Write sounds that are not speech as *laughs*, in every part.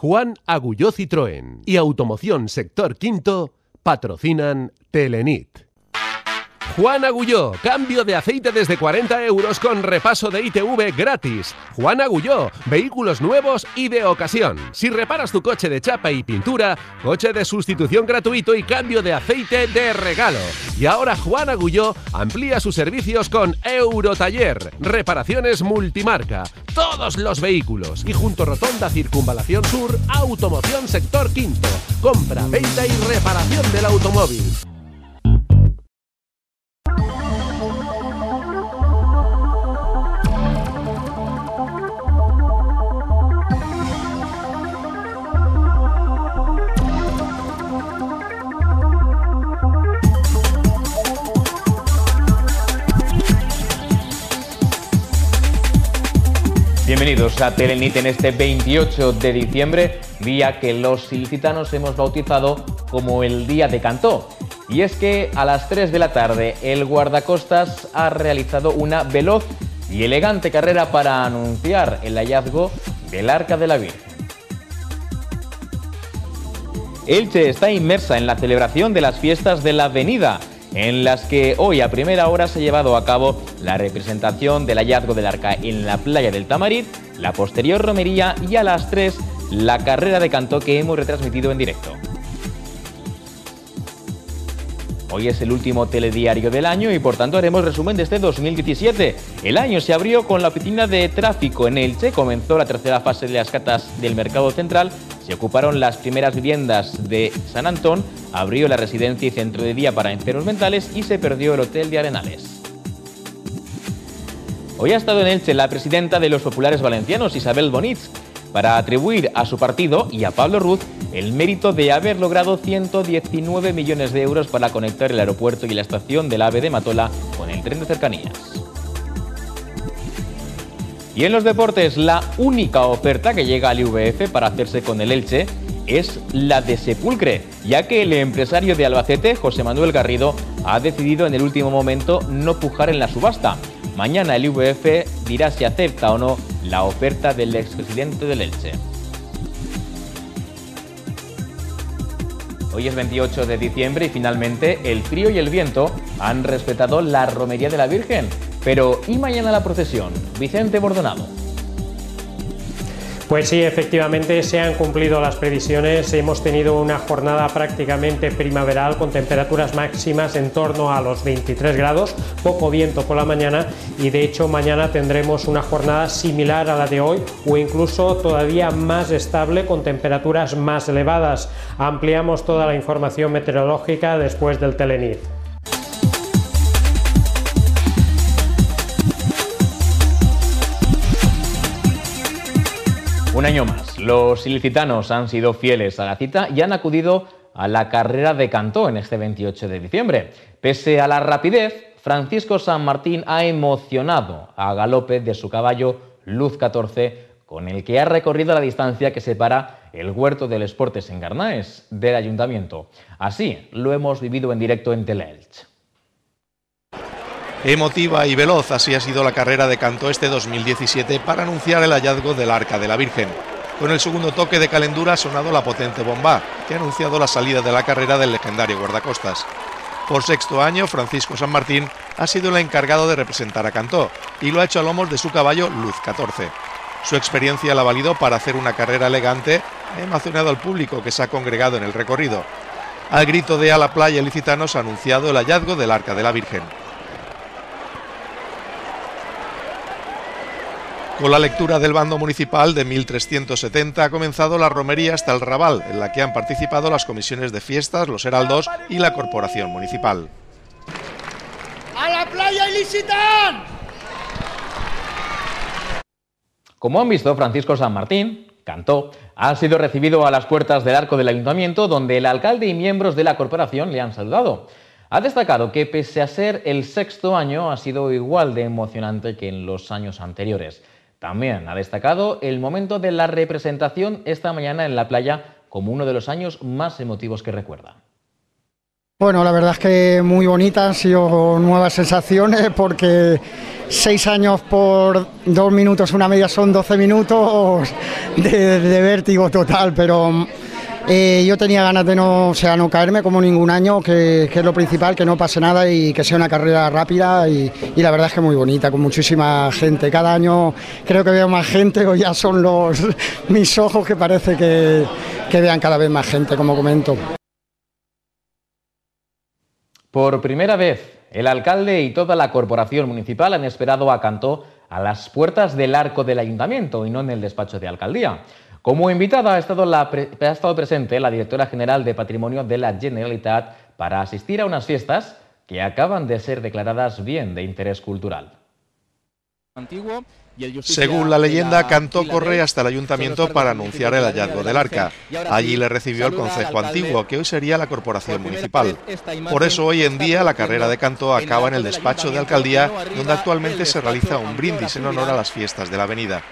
Juan Agulló Citroën y Automoción Sector Quinto patrocinan Telenit. Juan Agulló, cambio de aceite desde 40 euros con repaso de ITV gratis. Juan Agulló, vehículos nuevos y de ocasión. Si reparas tu coche de chapa y pintura, coche de sustitución gratuito y cambio de aceite de regalo. Y ahora Juan Agulló amplía sus servicios con Eurotaller, reparaciones multimarca, todos los vehículos y junto Rotonda Circunvalación Sur, Automoción Sector Quinto, compra, venta y reparación del automóvil. Bienvenidos a Telenit en este 28 de diciembre, día que los ilicitanos hemos bautizado como el Día de Cantó. Y es que a las 3 de la tarde el guardacostas ha realizado una veloz y elegante carrera para anunciar el hallazgo del Arca de la Virgen. Elche está inmersa en la celebración de las fiestas de la Avenida en las que hoy a primera hora se ha llevado a cabo la representación del hallazgo del arca en la playa del Tamarit, la posterior romería y a las 3 la carrera de canto que hemos retransmitido en directo. Hoy es el último telediario del año y por tanto haremos resumen de este 2017. El año se abrió con la oficina de tráfico en Elche, comenzó la tercera fase de las catas del mercado central, se ocuparon las primeras viviendas de San Antón, abrió la residencia y centro de día para enfermos mentales y se perdió el hotel de Arenales. Hoy ha estado en Elche la presidenta de los populares valencianos, Isabel Bonitz, para atribuir a su partido y a Pablo Ruz el mérito de haber logrado 119 millones de euros para conectar el aeropuerto y la estación del AVE de Matola con el tren de cercanías. Y en los deportes, la única oferta que llega al IVF para hacerse con el Elche es la de Sepulcre, ya que el empresario de Albacete, José Manuel Garrido, ha decidido en el último momento no pujar en la subasta. Mañana el IVF dirá si acepta o no la oferta del expresidente del Elche. Hoy es 28 de diciembre y finalmente el frío y el viento han respetado la romería de la Virgen. Pero ¿y mañana la procesión? Vicente Bordonado. Pues sí, efectivamente se han cumplido las previsiones. Hemos tenido una jornada prácticamente primaveral con temperaturas máximas en torno a los 23 grados, poco viento por la mañana y de hecho mañana tendremos una jornada similar a la de hoy o incluso todavía más estable con temperaturas más elevadas. Ampliamos toda la información meteorológica después del Telenit. Un año más, los ilicitanos han sido fieles a la cita y han acudido a la carrera de Cantó en este 28 de diciembre. Pese a la rapidez, Francisco San Martín ha emocionado a galope de su caballo Luz 14, con el que ha recorrido la distancia que separa el huerto del Esportes en Garnaes del ayuntamiento. Así lo hemos vivido en directo en Teleelch. Emotiva y veloz, así ha sido la carrera de Cantó este 2017 para anunciar el hallazgo del Arca de la Virgen. Con el segundo toque de calendura ha sonado la potente bomba, que ha anunciado la salida de la carrera del legendario guardacostas. Por sexto año, Francisco San Martín ha sido el encargado de representar a Cantó y lo ha hecho a lomos de su caballo Luz 14. Su experiencia la ha valido para hacer una carrera elegante, ha emocionado al público que se ha congregado en el recorrido. Al grito de a la playa licitanos ha anunciado el hallazgo del Arca de la Virgen. Con la lectura del bando municipal de 1370 ha comenzado la romería hasta el Raval, en la que han participado las comisiones de fiestas, los heraldos y la corporación municipal. ¡A la playa Ilicitán! Como han visto, Francisco San Martín, cantó, ha sido recibido a las puertas del arco del ayuntamiento, donde el alcalde y miembros de la corporación le han saludado. Ha destacado que pese a ser el sexto año, ha sido igual de emocionante que en los años anteriores. También ha destacado el momento de la representación esta mañana en la playa como uno de los años más emotivos que recuerda. Bueno, la verdad es que muy bonita, han sido nuevas sensaciones *laughs* porque seis años por dos minutos, una media son 12 minutos de, de vértigo total, pero eh, yo tenía ganas de no, sea, no caerme como ningún año, que, es lo principal, que no pase nada y que sea una carrera rápida y, la verdad es que muy bonita, con muchísima gente. Cada año creo que veo más gente *laughs* o ya son los mis ojos que parece que, que vean cada vez más gente, como comento. Por primera vez, el alcalde y toda la corporación municipal han esperado a Cantó a las puertas del arco del ayuntamiento y no en el despacho de alcaldía. Como invitada ha estado, ha estado presente la directora general de Patrimonio de la Generalitat para asistir a unas fiestas que acaban de ser declaradas bien de interés cultural. Antiguo según la leyenda, Cantó corre hasta el ayuntamiento para anunciar el hallazgo del arca. Allí le recibió el Concejo Antiguo, que hoy sería la corporación municipal. Por eso hoy en día la carrera de Cantó acaba en el despacho de alcaldía, donde actualmente se realiza un brindis en honor a las fiestas de la avenida.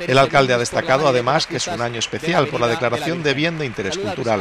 El alcalde ha destacado además que es un año especial por la declaración de bien de interés cultural.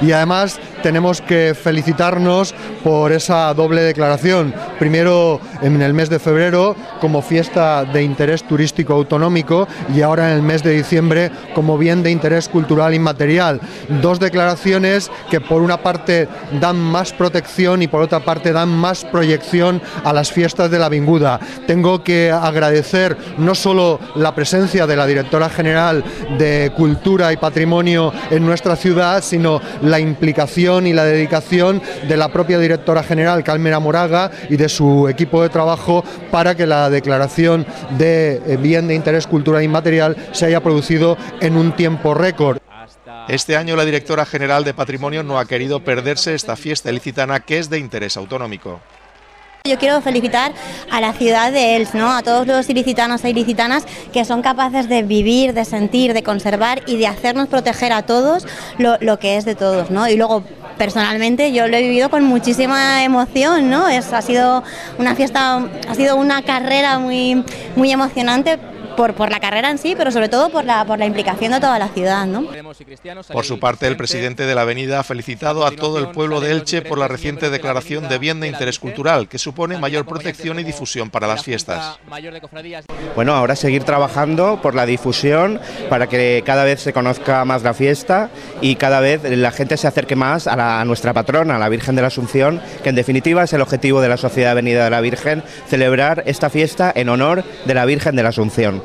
Y además tenemos que felicitarnos por esa doble declaración. Primero en el mes de febrero como fiesta de interés turístico autonómico y ahora en el mes de diciembre como bien de interés cultural inmaterial. Dos declaraciones que por una parte dan más protección y por otra parte dan más proyección a las fiestas de la Vinguda. Tengo que agradecer no solo la presencia de la directora general de Cultura y Patrimonio en nuestra ciudad, sino la implicación y la dedicación de la propia directora general, Calmera Moraga, y de su equipo de trabajo para que la declaración de eh, bien de interés cultural inmaterial se haya producido en un tiempo récord. Este año la directora general de Patrimonio no ha querido perderse esta fiesta ilicitana que es de interés autonómico. Yo quiero felicitar a la ciudad de Els, ¿no? a todos los ilicitanos e ilicitanas que son capaces de vivir, de sentir, de conservar y de hacernos proteger a todos lo, lo que es de todos. ¿no? Y luego personalmente yo lo he vivido con muchísima emoción, ¿no? Es, ha sido una fiesta, ha sido una carrera muy, muy emocionante por, por, la carrera en sí, pero sobre todo por la, por la implicación de toda la ciudad. ¿no? Por su parte, el presidente de la Avenida ha felicitado a todo el pueblo de Elche por la reciente declaración de bien de interés cultural, que supone mayor protección y difusión para las fiestas. Bueno, ahora seguir trabajando por la difusión para que cada vez se conozca más la fiesta y cada vez la gente se acerque más a, a nuestra patrona, a la Virgen de la Asunción, que en definitiva es el objetivo de la Sociedad Avenida de la Virgen, celebrar esta fiesta en honor de la Virgen de la Asunción.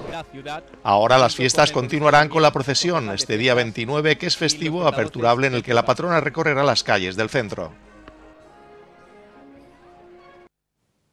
Ahora las fiestas continuarán con la procesión, este día 29, que es festivo aperturable en el que la patrona recorrerá las calles del centro.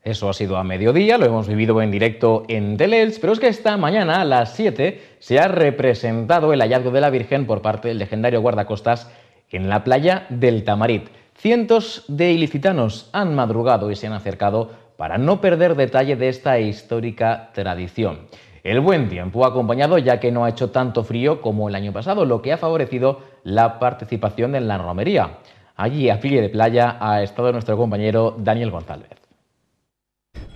Eso ha sido a mediodía, lo hemos vivido en directo en Delels, pero es que esta mañana a las 7 se ha representado el hallazgo de la Virgen por parte del legendario guardacostas en la playa del Tamarit. Cientos de ilicitanos han madrugado y se han acercado para no perder detalle de esta histórica tradición. El buen tiempo ha acompañado ya que no ha hecho tanto frío como el año pasado, lo que ha favorecido la participación en la romería. Allí, a pie de playa, ha estado nuestro compañero Daniel González.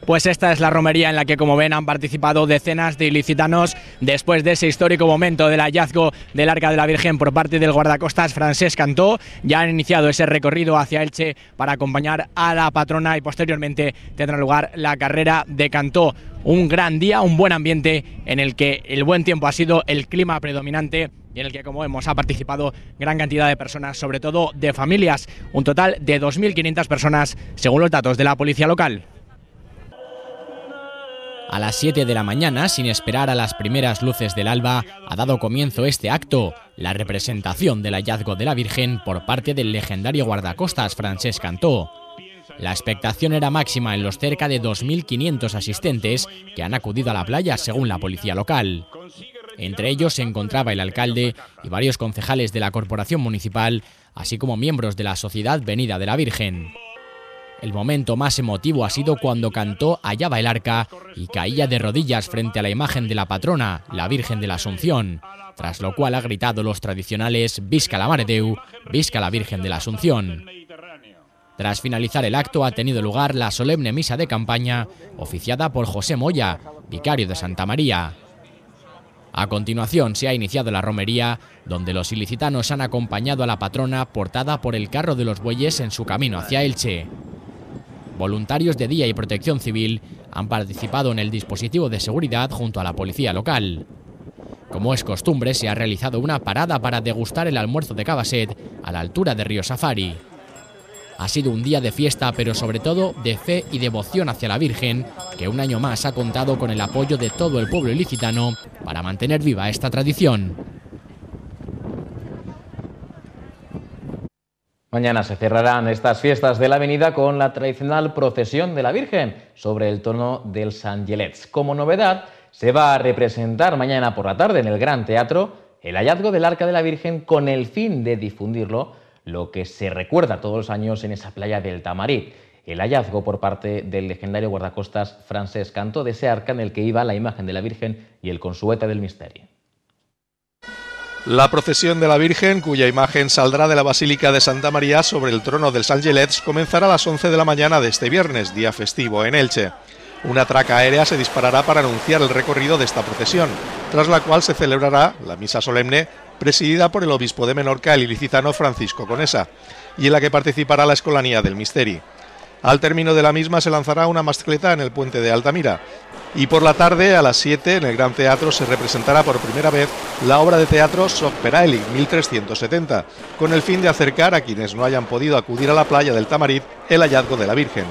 Pues esta es la romería en la que, como ven, han participado decenas de ilicitanos después de ese histórico momento del hallazgo del Arca de la Virgen por parte del guardacostas francés Cantó. Ya han iniciado ese recorrido hacia Elche para acompañar a la patrona y posteriormente tendrá lugar la carrera de Cantó. Un gran día, un buen ambiente en el que el buen tiempo ha sido el clima predominante y en el que, como vemos, ha participado gran cantidad de personas, sobre todo de familias, un total de 2.500 personas, según los datos de la policía local. A las 7 de la mañana, sin esperar a las primeras luces del alba, ha dado comienzo este acto, la representación del hallazgo de la Virgen por parte del legendario guardacostas Francesc Cantó. La expectación era máxima en los cerca de 2.500 asistentes que han acudido a la playa según la policía local. Entre ellos se encontraba el alcalde y varios concejales de la corporación municipal, así como miembros de la Sociedad Venida de la Virgen. El momento más emotivo ha sido cuando cantó Allá va el arca y caía de rodillas frente a la imagen de la patrona, la Virgen de la Asunción, tras lo cual ha gritado los tradicionales Visca la Mare Deu, Visca la Virgen de la Asunción. Tras finalizar el acto ha tenido lugar la solemne misa de campaña oficiada por José Moya, vicario de Santa María. A continuación se ha iniciado la romería, donde los ilicitanos han acompañado a la patrona portada por el carro de los bueyes en su camino hacia Elche. Voluntarios de Día y Protección Civil han participado en el dispositivo de seguridad junto a la policía local. Como es costumbre, se ha realizado una parada para degustar el almuerzo de Cabaset a la altura de Río Safari. Ha sido un día de fiesta, pero sobre todo de fe y devoción hacia la Virgen, que un año más ha contado con el apoyo de todo el pueblo ilicitano para mantener viva esta tradición. Mañana se cerrarán estas fiestas de la avenida con la tradicional procesión de la Virgen sobre el tono del San. Como novedad, se va a representar mañana por la tarde en el Gran Teatro el hallazgo del Arca de la Virgen con el fin de difundirlo lo que se recuerda todos los años en esa playa del Tamarit. El hallazgo por parte del legendario guardacostas francés Canto de ese arca en el que iba la imagen de la Virgen y el consuete del misterio. La procesión de la Virgen, cuya imagen saldrá de la Basílica de Santa María sobre el trono del San Gelets, comenzará a las 11 de la mañana de este viernes, día festivo en Elche. Una traca aérea se disparará para anunciar el recorrido de esta procesión, tras la cual se celebrará la misa solemne presidida por el obispo de Menorca, el ilicitano Francisco Conesa, y en la que participará la Escolanía del Misteri. Al término de la misma se lanzará una mascleta en el puente de Altamira. Y por la tarde, a las 7, en el Gran Teatro se representará por primera vez la obra de teatro Soperaeli 1370, con el fin de acercar a quienes no hayan podido acudir a la playa del Tamarit el hallazgo de la Virgen.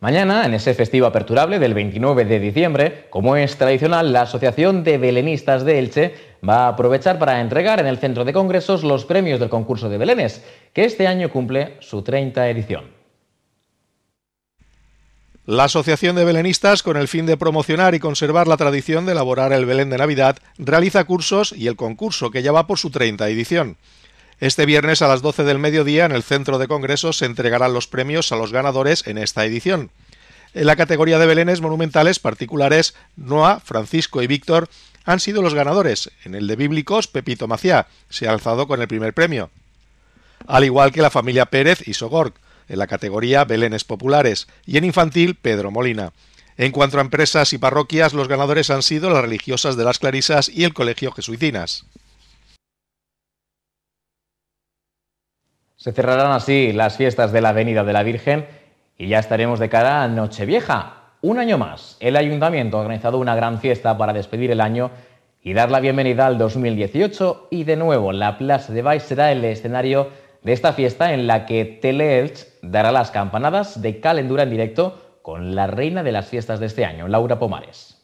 Mañana, en ese festivo aperturable del 29 de diciembre, como es tradicional, la Asociación de Belenistas de Elche va a aprovechar para entregar en el Centro de Congresos los premios del concurso de Belenes, que este año cumple su 30 edición. La Asociación de Belenistas, con el fin de promocionar y conservar la tradición de elaborar el Belén de Navidad, realiza cursos y el concurso, que ya va por su 30 edición. Este viernes a las 12 del mediodía en el Centro de Congresos se entregarán los premios a los ganadores en esta edición. En la categoría de belenes monumentales particulares, Noah, Francisco y Víctor han sido los ganadores. En el de bíblicos, Pepito Maciá se ha alzado con el primer premio. Al igual que la familia Pérez y Sogor, en la categoría Belenes Populares, y en infantil, Pedro Molina. En cuanto a empresas y parroquias, los ganadores han sido las religiosas de las Clarisas y el Colegio Jesuitinas. Se cerrarán así las fiestas de la Avenida de la Virgen y ya estaremos de cara a Nochevieja. Un año más, el ayuntamiento ha organizado una gran fiesta para despedir el año y dar la bienvenida al 2018 y de nuevo la Plaza de Baix será el escenario de esta fiesta en la que Teleelch dará las campanadas de calendura en directo con la reina de las fiestas de este año, Laura Pomares.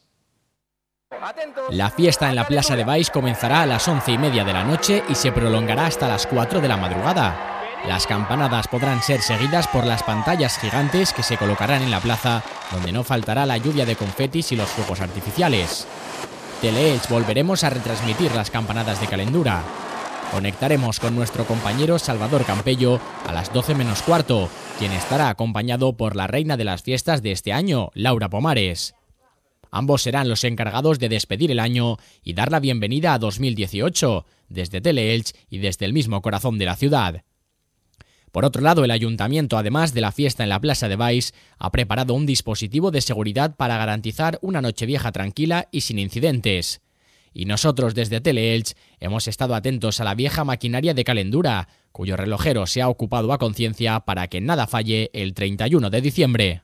La fiesta en la Plaza de Baix comenzará a las once y media de la noche y se prolongará hasta las 4 de la madrugada. Las campanadas podrán ser seguidas por las pantallas gigantes que se colocarán en la plaza, donde no faltará la lluvia de confetis y los fuegos artificiales. Teleelch volveremos a retransmitir las campanadas de calendura. Conectaremos con nuestro compañero Salvador Campello a las 12 menos cuarto, quien estará acompañado por la reina de las fiestas de este año, Laura Pomares. Ambos serán los encargados de despedir el año y dar la bienvenida a 2018, desde Teleelch y desde el mismo corazón de la ciudad. Por otro lado, el ayuntamiento, además de la fiesta en la Plaza de Baix, ha preparado un dispositivo de seguridad para garantizar una Nochevieja tranquila y sin incidentes. Y nosotros desde Teleelch hemos estado atentos a la vieja maquinaria de calendura, cuyo relojero se ha ocupado a conciencia para que nada falle el 31 de diciembre.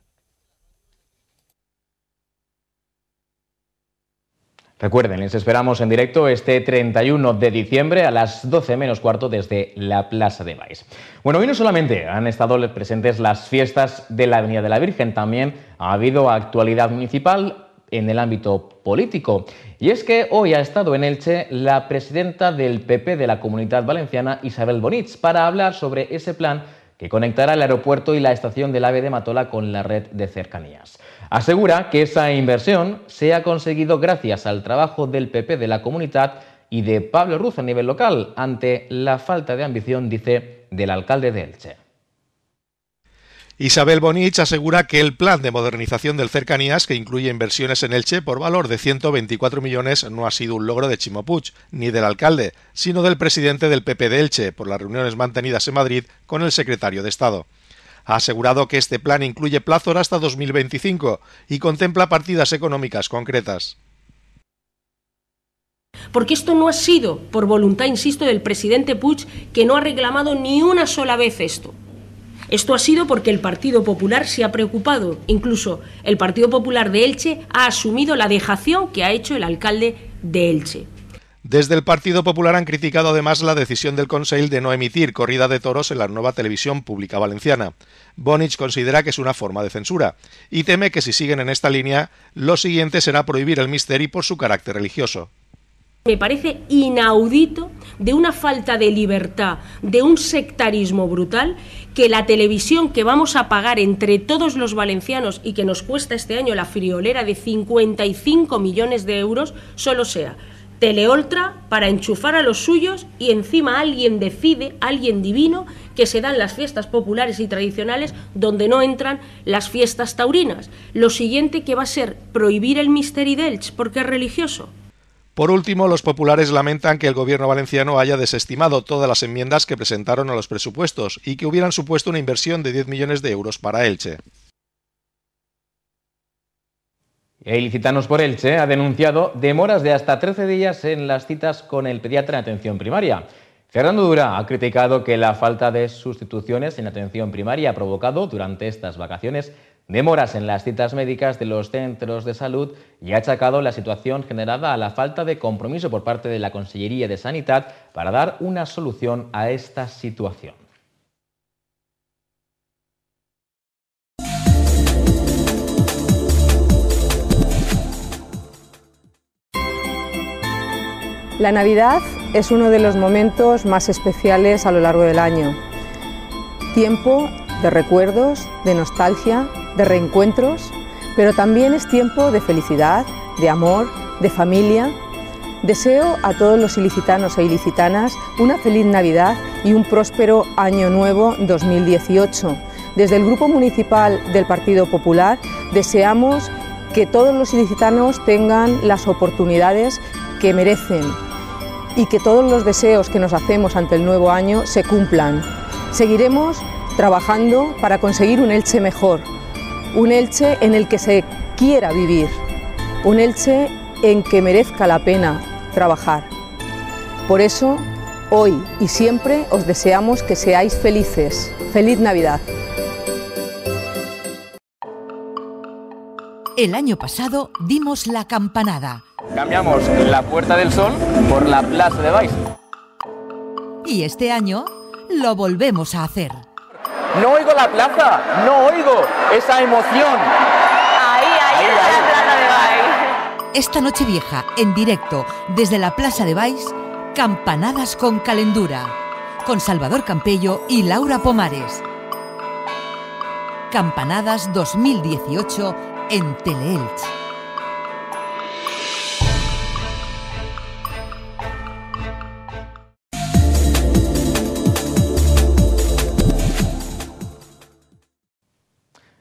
Recuerden, les esperamos en directo este 31 de diciembre a las 12 menos cuarto desde la Plaza de Baix. Bueno, hoy no solamente han estado presentes las fiestas de la Avenida de la Virgen, también ha habido actualidad municipal en el ámbito político. Y es que hoy ha estado en Elche la presidenta del PP de la Comunidad Valenciana, Isabel Bonich, para hablar sobre ese plan que conectará el aeropuerto y la estación del AVE de Matola con la red de cercanías. Asegura que esa inversión se ha conseguido gracias al trabajo del PP de la comunidad y de Pablo Ruz a nivel local, ante la falta de ambición, dice, del alcalde de Elche. Isabel Bonich asegura que el plan de modernización del Cercanías, que incluye inversiones en Elche por valor de 124 millones, no ha sido un logro de Chimopuch ni del alcalde, sino del presidente del PP de Elche por las reuniones mantenidas en Madrid con el secretario de Estado. Ha asegurado que este plan incluye plazos hasta 2025 y contempla partidas económicas concretas. Porque esto no ha sido por voluntad, insisto, del presidente Puig, que no ha reclamado ni una sola vez esto. Esto ha sido porque el Partido Popular se ha preocupado. Incluso el Partido Popular de Elche ha asumido la dejación que ha hecho el alcalde de Elche. Desde el Partido Popular han criticado además la decisión del Consejo de no emitir corrida de toros en la nueva televisión pública valenciana. Bonich considera que es una forma de censura y teme que si siguen en esta línea, lo siguiente será prohibir el misteri por su carácter religioso. Me parece inaudito, de una falta de libertad, de un sectarismo brutal, que la televisión que vamos a pagar entre todos los valencianos y que nos cuesta este año la friolera de 55 millones de euros, solo sea Teleoltra para enchufar a los suyos y encima alguien decide, alguien divino, que se dan las fiestas populares y tradicionales donde no entran las fiestas taurinas. Lo siguiente que va a ser prohibir el Misteri d'Elx porque es religioso. Por último, los populares lamentan que el gobierno valenciano haya desestimado todas las enmiendas que presentaron a los presupuestos y que hubieran supuesto una inversión de 10 millones de euros para Elche. El por Elche ha denunciado demoras de hasta 13 días en las citas con el pediatra en atención primaria. Fernando Dura ha criticado que la falta de sustituciones en atención primaria ha provocado durante estas vacaciones demoras en las citas médicas de los centros de salud y ha achacado la situación generada a la falta de compromiso por parte de la Consellería de Sanidad para dar una solución a esta situación. La Navidad es uno de los momentos más especiales a lo largo del año. Tiempo de recuerdos, de nostalgia, de reencuentros, pero también es tiempo de felicidad, de amor, de familia. Deseo a todos los ilicitanos e ilicitanas una feliz Navidad y un próspero Año Nuevo 2018. Desde el Grupo Municipal del Partido Popular deseamos que todos los ilicitanos tengan las oportunidades que merecen y que todos los deseos que nos hacemos ante el nuevo año se cumplan. Seguiremos trabajando para conseguir un Elche mejor, un Elche en el que se quiera vivir, un Elche en que merezca la pena trabajar. Por eso, hoy y siempre os deseamos que seáis felices. Feliz Navidad. El año pasado dimos la campanada Cambiamos la Puerta del Sol por la Plaza de Baix. Y este año lo volvemos a hacer. No oigo la plaza, no oigo esa emoción. Ahí, ahí, ahí está la Plaza de Baix. Esta noche vieja, en directo, desde la Plaza de Baix, Campanadas con Calendura, con Salvador Campello y Laura Pomares. Campanadas 2018 en Teleelch.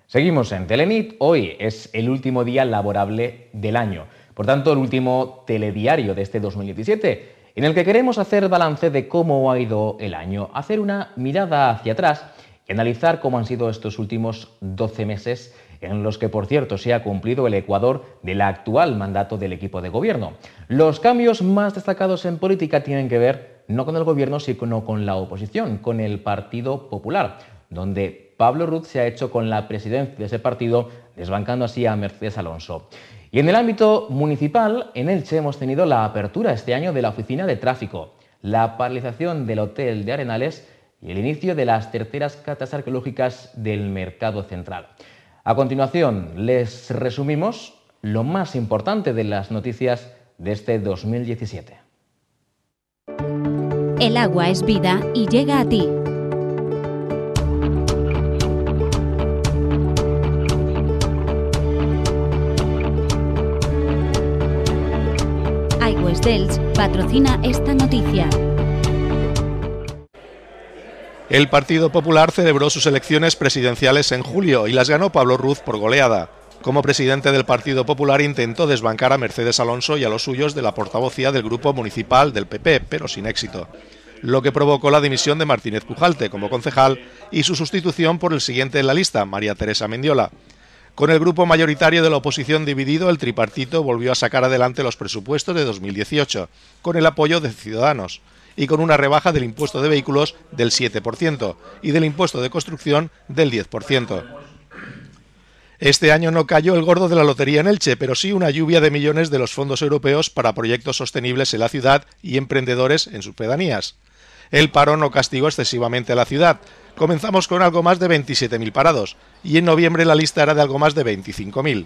Seguimos en Telenit. Hoy es el último día laborable del año. Por tanto, el último telediario de este 2017, en el que queremos hacer balance de cómo ha ido el año, hacer una mirada hacia atrás y analizar cómo han sido estos últimos 12 meses en los que, por cierto, se ha cumplido el ecuador del actual mandato del equipo de gobierno. Los cambios más destacados en política tienen que ver no con el gobierno, sino con la oposición, con el Partido Popular, donde Pablo Ruz se ha hecho con la presidencia de ese partido, desbancando así a Mercedes Alonso. Y en el ámbito municipal, en Elche hemos tenido la apertura este año de la oficina de tráfico, la paralización del Hotel de Arenales y el inicio de las terceras catas arqueológicas del Mercado Central. A continuación, les resumimos lo más importante de las noticias de este 2017. El agua es vida y llega a ti. Patrocina esta noticia. El Partido Popular celebró sus elecciones presidenciales en julio y las ganó Pablo Ruz por goleada. Como presidente del Partido Popular intentó desbancar a Mercedes Alonso y a los suyos de la portavocía del grupo municipal del PP, pero sin éxito. lo que provocó la dimisión de Martínez Pujalte como concejal y su sustitución por el siguiente en la lista, María Teresa Mendiola. Con el grupo mayoritario de la oposición dividido, el tripartito volvió a sacar adelante los presupuestos de 2018, con el apoyo de Ciudadanos, y con una rebaja del impuesto de vehículos del 7% y del impuesto de construcción del 10%. Este año no cayó el gordo de la lotería en Elche, pero sí una lluvia de millones de los fondos europeos para proyectos sostenibles en la ciudad y emprendedores en sus pedanías. El paro no castigó excesivamente a la ciudad. Comenzamos con algo más de 27.000 parados y en noviembre la lista era de algo más de 25.000.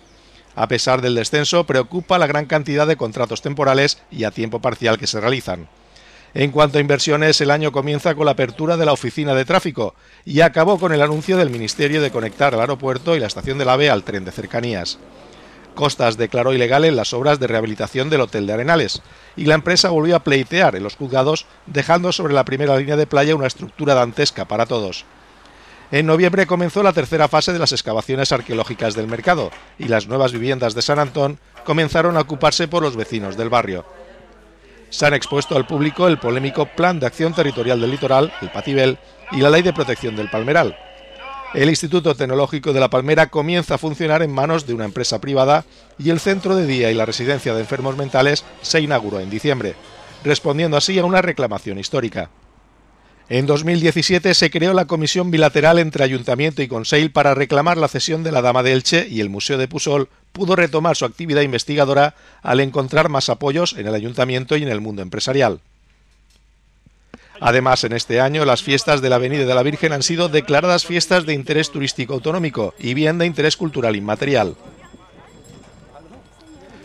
A pesar del descenso, preocupa la gran cantidad de contratos temporales y a tiempo parcial que se realizan. En cuanto a inversiones, el año comienza con la apertura de la oficina de tráfico y acabó con el anuncio del Ministerio de conectar el aeropuerto y la estación del AVE al tren de cercanías. Costas declaró ilegales las obras de rehabilitación del Hotel de Arenales y la empresa volvió a pleitear en los juzgados, dejando sobre la primera línea de playa una estructura dantesca para todos. En noviembre comenzó la tercera fase de las excavaciones arqueológicas del mercado y las nuevas viviendas de San Antón comenzaron a ocuparse por los vecinos del barrio se han expuesto al público el polémico Plan de Acción Territorial del Litoral, el Patibel, y la Ley de Protección del Palmeral. El Instituto Tecnológico de la Palmera comienza a funcionar en manos de una empresa privada y el centro de día y la residencia de enfermos mentales se inauguró en diciembre, respondiendo así a una reclamación histórica. En 2017 se creó la comisión bilateral entre Ayuntamiento y Conseil para reclamar la cesión de la Dama de Elche y el Museo de Pusol pudo retomar su actividad investigadora al encontrar más apoyos en el Ayuntamiento y en el mundo empresarial. Además, en este año las fiestas de la Avenida de la Virgen han sido declaradas fiestas de interés turístico autonómico y bien de interés cultural inmaterial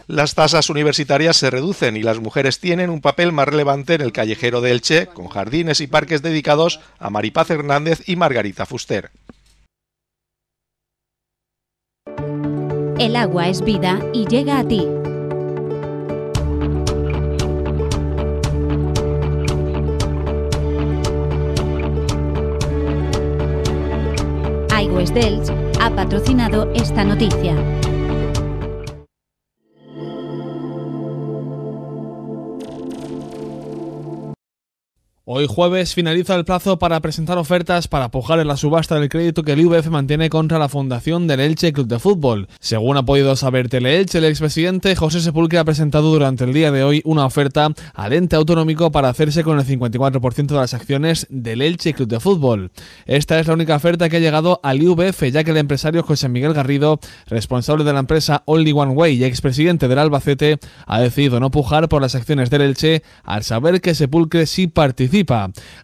las tasas universitarias se reducen y las mujeres tienen un papel más relevante en el callejero de Elche, con jardines y parques dedicados a Maripaz Hernández y Margarita Fuster. El agua es vida y llega a ti. Delch ha patrocinado esta noticia. Hoy jueves finaliza el plazo para presentar ofertas para pujar en la subasta del crédito que el IVF mantiene contra la fundación del Elche Club de Fútbol. Según ha podido saber Teleelche, el expresidente José Sepulcre ha presentado durante el día de hoy una oferta al ente autonómico para hacerse con el 54% de las acciones del Elche Club de Fútbol. Esta es la única oferta que ha llegado al IVF, ya que el empresario José Miguel Garrido, responsable de la empresa Only One Way y expresidente del Albacete, ha decidido no pujar por las acciones del Elche al saber que Sepulcre sí participa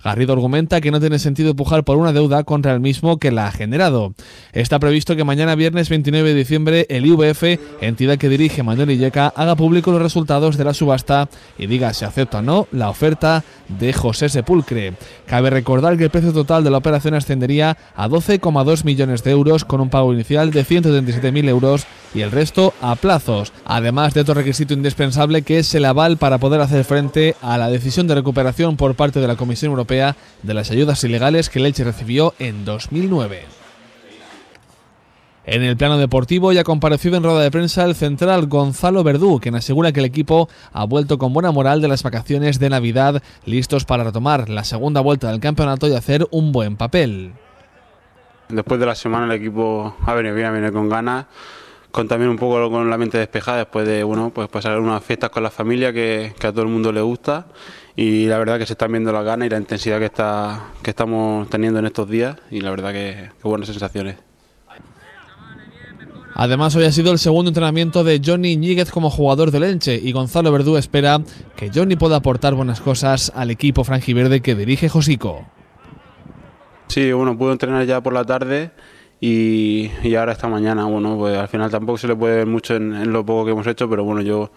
Garrido argumenta que no tiene sentido pujar por una deuda contra el mismo que la ha generado. Está previsto que mañana viernes 29 de diciembre el IVF, entidad que dirige Manuel Illeca, haga público los resultados de la subasta y diga si acepta o no la oferta de José Sepulcre. Cabe recordar que el precio total de la operación ascendería a 12,2 millones de euros con un pago inicial de 137.000 euros y el resto a plazos, además de otro requisito indispensable que es el aval para poder hacer frente a la decisión de recuperación por parte de de la Comisión Europea de las ayudas ilegales que Leche recibió en 2009. En el plano deportivo ya ha comparecido en rueda de prensa el central Gonzalo Verdú, quien asegura que el equipo ha vuelto con buena moral de las vacaciones de Navidad, listos para retomar la segunda vuelta del campeonato y hacer un buen papel. Después de la semana el equipo ha venido bien, ha venido con ganas, con también un poco con la mente despejada después de bueno, pues pasar unas fiestas con la familia que, que a todo el mundo le gusta y la verdad que se están viendo las ganas y la intensidad que, está, que estamos teniendo en estos días y la verdad que, buenas sensaciones. Además, hoy ha sido el segundo entrenamiento de Johnny Ñíguez como jugador del Elche y Gonzalo Verdú espera que Johnny pueda aportar buenas cosas al equipo franjiverde que dirige Josico. Sí, bueno, pudo entrenar ya por la tarde y, ahora esta mañana. Bueno, pues al final tampoco se le puede ver mucho en, en lo poco que hemos hecho, pero bueno, yo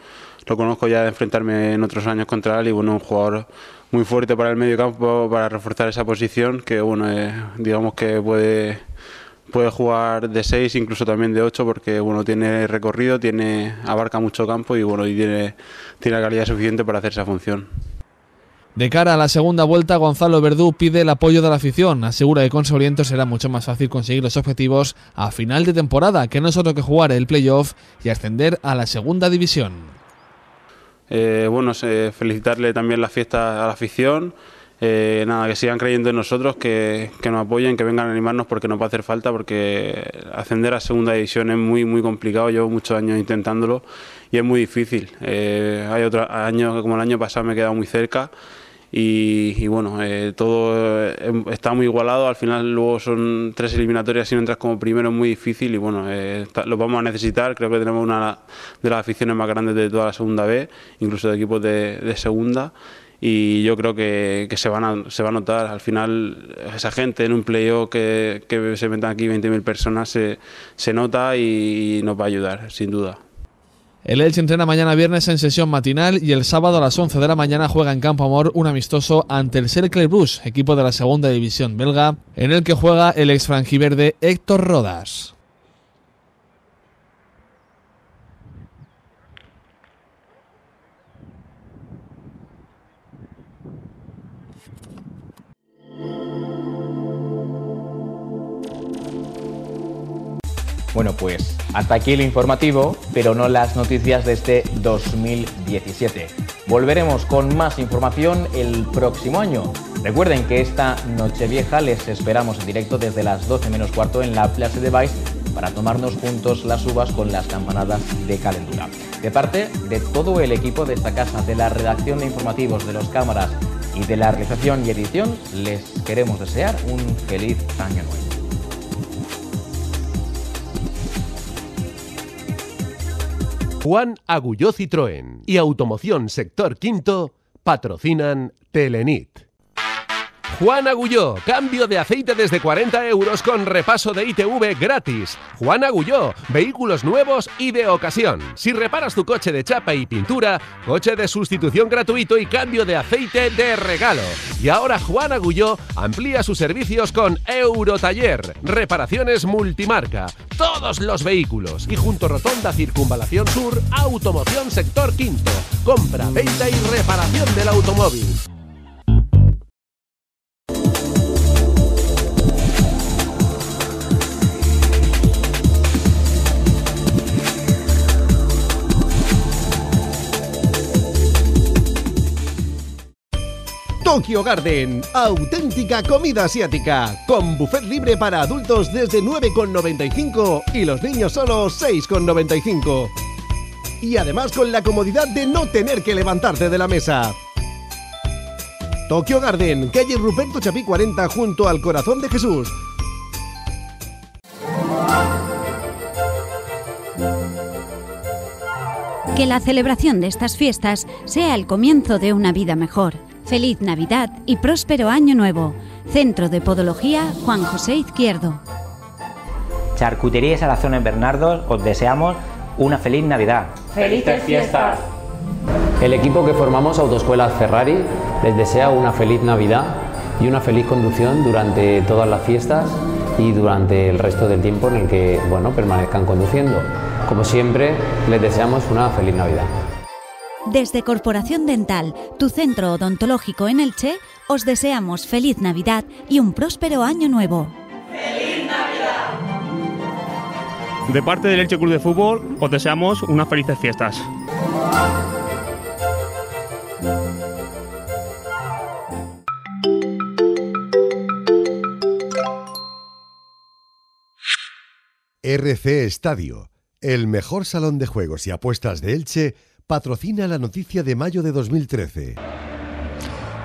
lo conozco ya de enfrentarme en otros años contra él y bueno, un jugador muy fuerte para el medio campo para reforzar esa posición que bueno, eh, digamos que puede puede jugar de 6 incluso también de 8 porque bueno tiene recorrido tiene abarca mucho campo y bueno y tiene tiene la calidad suficiente para hacer esa función de cara a la segunda vuelta, Gonzalo Verdú pide el apoyo de la afición. Asegura que con Soriento será mucho más fácil conseguir los objetivos a final de temporada, que no es otro que jugar el playoff y ascender a la segunda división. Eh, bueno, felicitarle también la fiesta a la afición. eh, nada, que sigan creyendo en nosotros, que, que, nos apoyen, que vengan a animarnos porque nos va a hacer falta, porque ascender a segunda división es muy, muy complicado. Llevo muchos años intentándolo y es muy difícil. Eh, hay otros años, como el año pasado, me he quedado muy cerca. Y, bueno, eh, todo está muy igualado. Al final, luego son tres eliminatorias. Si no entras como primero, es muy difícil. Y bueno, lo vamos a necesitar. Creo que tenemos una de las aficiones más grandes de toda la segunda B, incluso de equipos de, segunda y yo creo que, se, van a, se va a notar. Al final, esa gente en un playoff que, se metan aquí 20.000 personas se, se nota y nos va a ayudar, sin duda. El Elche entrena mañana viernes en sesión matinal y el sábado a las 11 de la mañana juega en Campo Amor un amistoso ante el Cercle Bruges, equipo de la segunda división belga, en el que juega el ex franjiverde Héctor Rodas. Bueno, pues hasta aquí el informativo, pero no las noticias de este 2017. Volveremos con más información el próximo año. Recuerden que esta noche vieja les esperamos en directo desde las 12 menos cuarto en la Plaza de Vice para tomarnos juntos las uvas con las campanadas de calendura. De parte de todo el equipo de esta casa, de la redacción de informativos, de los cámaras y de la realización y edición, les queremos desear un feliz año nuevo. Juan Agulló Citroën y Automoción Sector Quinto patrocinan Telenit. Juan Agulló, cambio de aceite desde 40 euros con repaso de ITV gratis. Juan Agulló, vehículos nuevos y de ocasión. Si reparas tu coche de chapa y pintura, coche de sustitución gratuito y cambio de aceite de regalo. Y ahora Juan Agulló amplía sus servicios con Eurotaller, reparaciones multimarca, todos los vehículos y junto Rotonda Circunvalación Sur, Automoción Sector Quinto, compra, venta y reparación del automóvil. Tokyo Garden, auténtica comida asiática, con buffet libre para adultos desde 9,95 y los niños solo 6,95. Y además con la comodidad de no tener que levantarte de la mesa. Tokyo Garden, calle Ruperto Chapí 40 junto al Corazón de Jesús. Que la celebración de estas fiestas sea el comienzo de una vida mejor. Feliz Navidad y próspero Año Nuevo. Centro de Podología Juan José Izquierdo. Charcutería Salazón en Bernardo, os deseamos una feliz Navidad. ¡Felices fiestas! El equipo que formamos Autoescuela Ferrari les desea una feliz Navidad y una feliz conducción durante todas las fiestas y durante el resto del tiempo en el que bueno, permanezcan conduciendo. Como siempre, les deseamos una feliz Navidad. Desde Corporación Dental, tu centro odontológico en Elche, os deseamos feliz Navidad y un próspero año nuevo. ¡Feliz Navidad! De parte del Elche Club de Fútbol, os deseamos unas felices fiestas. RC Estadio, el mejor salón de juegos y apuestas de Elche, patrocina la noticia de mayo de 2013.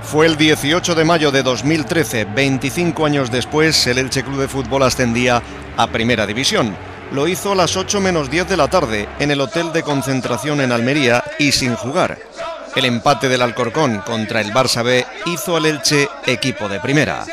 Fue el 18 de mayo de 2013, 25 años después, el Elche Club de Fútbol ascendía a Primera División. Lo hizo a las 8 menos 10 de la tarde en el hotel de concentración en Almería y sin jugar. El empate del Alcorcón contra el Barça B hizo al Elche equipo de primera.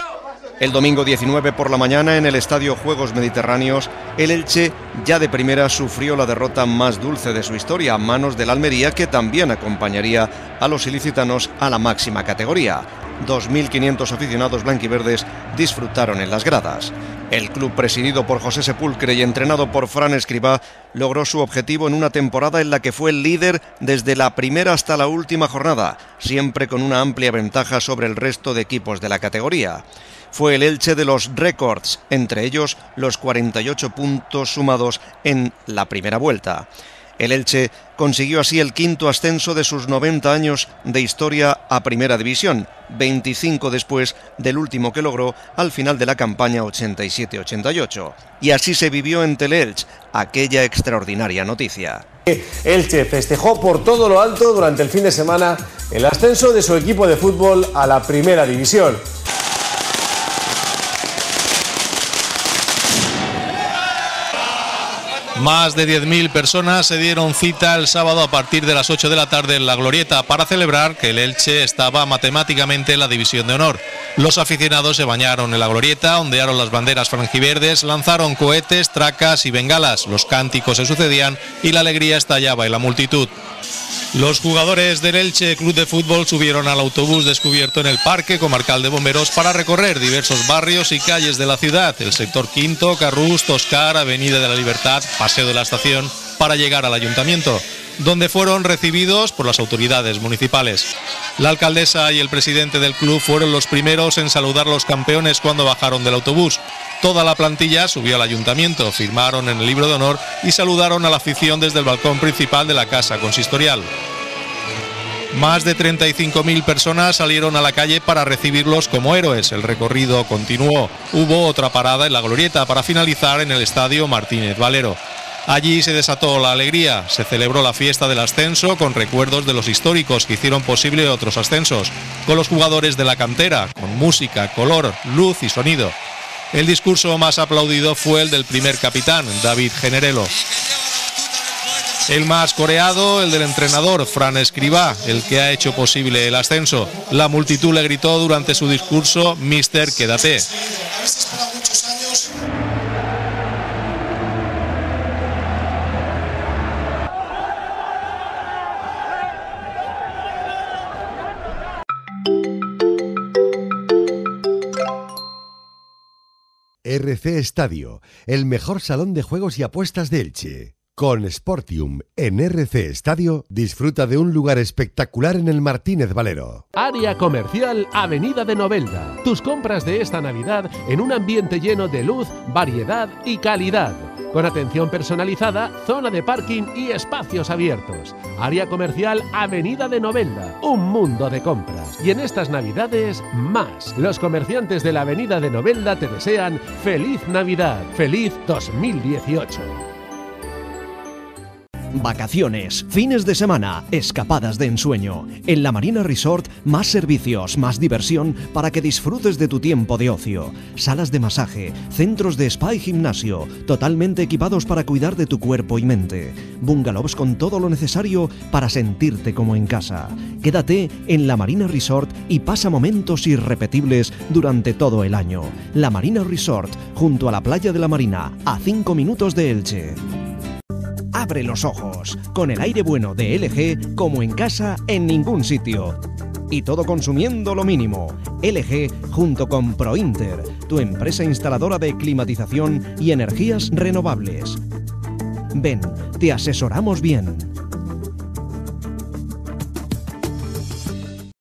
El domingo 19 por la mañana en el Estadio Juegos Mediterráneos, el Elche ya de primera sufrió la derrota más dulce de su historia a manos del Almería que también acompañaría a los ilicitanos a la máxima categoría. 2.500 aficionados blanquiverdes disfrutaron en las gradas. El club presidido por José Sepulcre y entrenado por Fran Escribá logró su objetivo en una temporada en la que fue el líder desde la primera hasta la última jornada, siempre con una amplia ventaja sobre el resto de equipos de la categoría fue el Elche de los récords, entre ellos los 48 puntos sumados en la primera vuelta. El Elche consiguió así el quinto ascenso de sus 90 años de historia a Primera División, 25 después del último que logró al final de la campaña 87-88. Y así se vivió en Teleelch aquella extraordinaria noticia. Elche festejó por todo lo alto durante el fin de semana el ascenso de su equipo de fútbol a la Primera División. Más de 10.000 personas se dieron cita el sábado a partir de las 8 de la tarde en la Glorieta para celebrar que el Elche estaba matemáticamente en la división de honor. Los aficionados se bañaron en la Glorieta, ondearon las banderas franjiverdes, lanzaron cohetes, tracas y bengalas. Los cánticos se sucedían y la alegría estallaba en la multitud. Los jugadores del Elche Club de Fútbol subieron al autobús descubierto en el Parque Comarcal de Bomberos para recorrer diversos barrios y calles de la ciudad, el sector Quinto, Carrús, Toscar, Avenida de la Libertad, Paseo de la Estación, para llegar al ayuntamiento, donde fueron recibidos por las autoridades municipales. La alcaldesa y el presidente del club fueron los primeros en saludar a los campeones cuando bajaron del autobús. Toda la plantilla subió al ayuntamiento, firmaron en el libro de honor y saludaron a la afición desde el balcón principal de la casa consistorial. Más de 35.000 personas salieron a la calle para recibirlos como héroes. El recorrido continuó. Hubo otra parada en la glorieta para finalizar en el estadio Martínez Valero. Allí se desató la alegría, se celebró la fiesta del ascenso con recuerdos de los históricos que hicieron posible otros ascensos, con los jugadores de la cantera, con música, color, luz y sonido. El discurso más aplaudido fue el del primer capitán, David Generelo. El más coreado, el del entrenador, Fran Escribá, el que ha hecho posible el ascenso. La multitud le gritó durante su discurso, Mister, quédate. RC Estadio, el mejor salón de juegos y apuestas de Elche. Con Sportium en RC Estadio, disfruta de un lugar espectacular en el Martínez Valero. Área comercial Avenida de Novelda. Tus compras de esta Navidad en un ambiente lleno de luz, variedad y calidad. Con atención personalizada, zona de parking y espacios abiertos. Área comercial Avenida de Novelda. Un mundo de compras. Y en estas Navidades, más. Los comerciantes de la Avenida de Novelda te desean feliz Navidad. Feliz 2018. Vacaciones, fines de semana, escapadas de ensueño. En la Marina Resort, más servicios, más diversión para que disfrutes de tu tiempo de ocio. Salas de masaje, centros de spa y gimnasio, totalmente equipados para cuidar de tu cuerpo y mente. Bungalows con todo lo necesario para sentirte como en casa. Quédate en la Marina Resort y pasa momentos irrepetibles durante todo el año. La Marina Resort, junto a la playa de la Marina, a 5 minutos de Elche. Abre los ojos, con el aire bueno de LG como en casa en ningún sitio. Y todo consumiendo lo mínimo. LG junto con ProInter, tu empresa instaladora de climatización y energías renovables. Ven, te asesoramos bien.